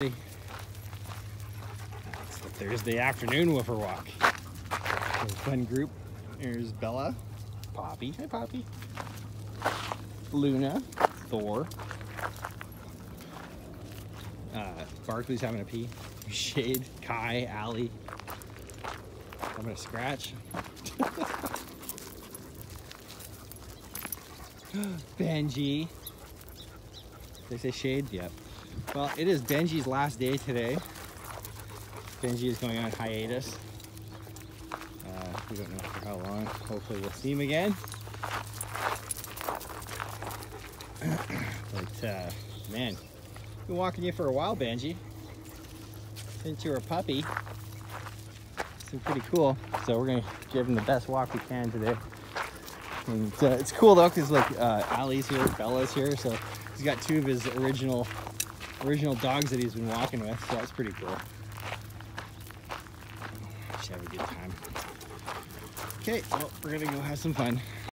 It's the Thursday afternoon woofer walk. There's fun group. There's Bella, Poppy, hi Poppy, Luna, Thor, uh, Barkley's having a pee, Shade, Kai, Ally, gonna scratch. Benji. Did they say Shade? Yep. Well, it is Benji's last day today. Benji is going on hiatus. Uh, we don't know for how long. Hopefully we'll see him again. but, uh, man, been walking you for a while, Benji. Since you were a puppy. It's been pretty cool. So we're gonna give him the best walk we can today. And uh, it's cool though, cause like uh, Ally's here, Bella's here, so he's got two of his original original dogs that he's been walking with, so that's pretty cool. Should have a good time. Okay, well, we're gonna go have some fun.